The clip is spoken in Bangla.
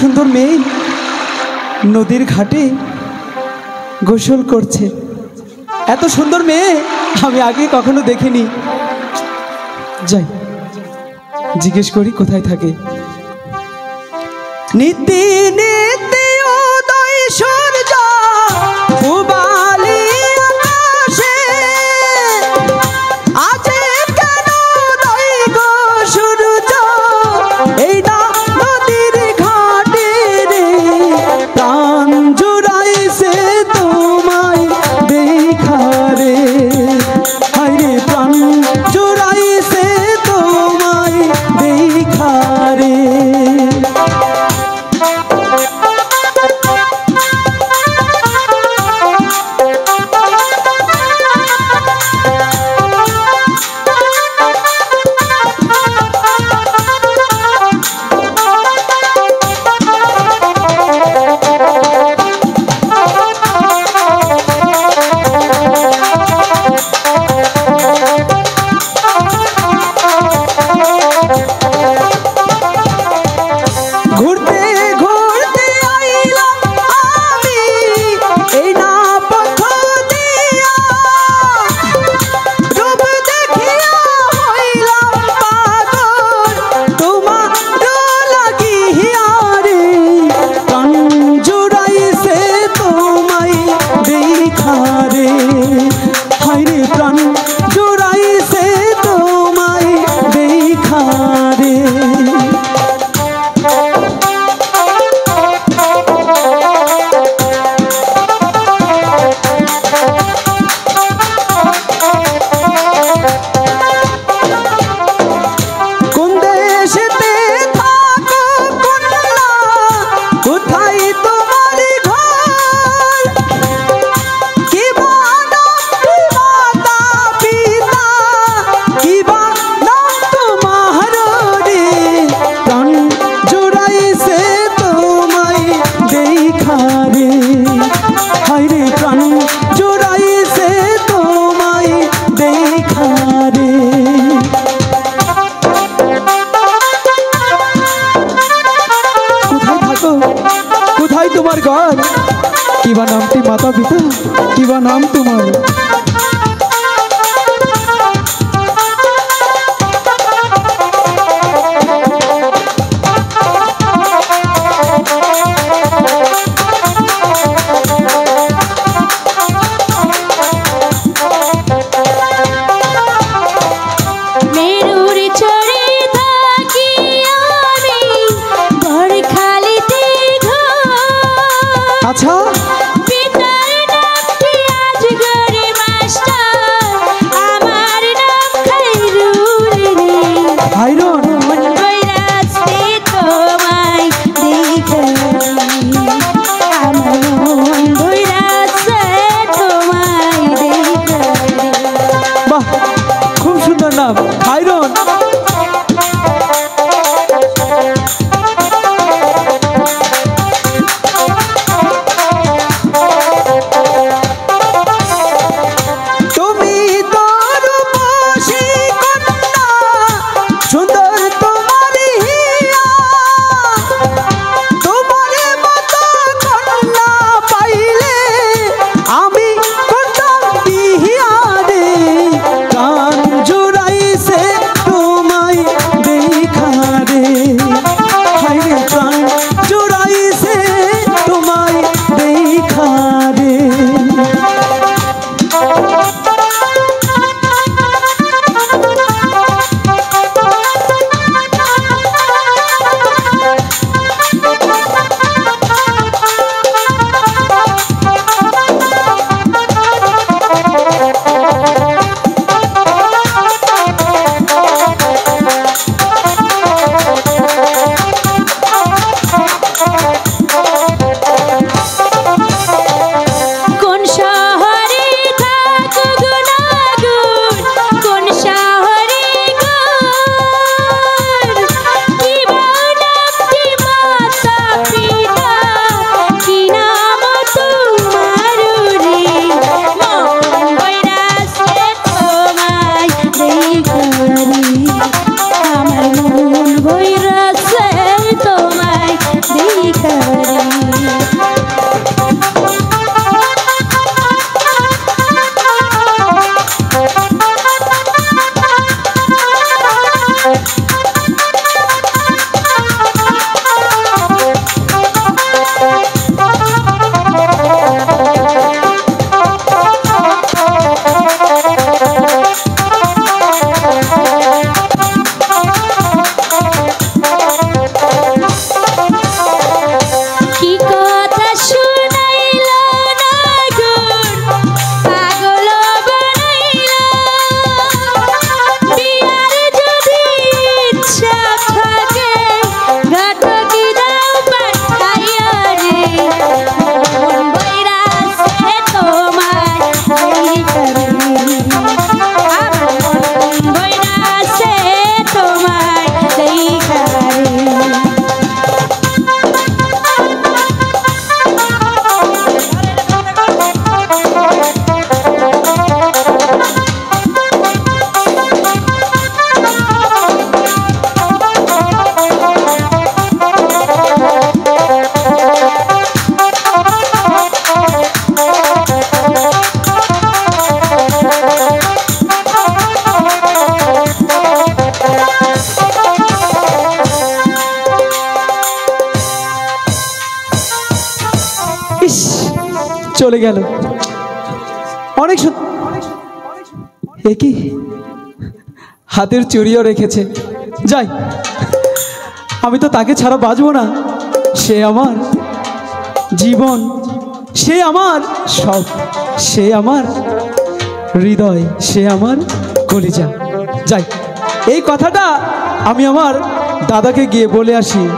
সুন্দর মেয়ে নদীর ঘাটে গোসল করছে। এত সুন্দর মেয়ে আমি আগে কখনো দেখিনি। যাই, জিজ্ঞেস করি কোথায় থাকে। নিতি নিতি উদয় সূর্য নাম তোমার চলে গেল। অনেক সু- এ কি? হাতের চুরিও রেখেছে। যাই, আমি তো তাকে ছাড়া বাঁচবো না। সে আমার জীবন, সে আমার সব, সে আমার হৃদয়, সে আমার কলিজা। যাই, এই কথাটা আমি আমার দাদাকে গিয়ে বলে আসি।